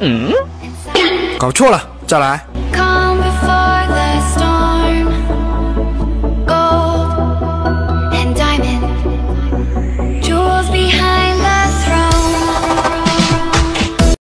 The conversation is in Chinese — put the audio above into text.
嗯。搞错了再来。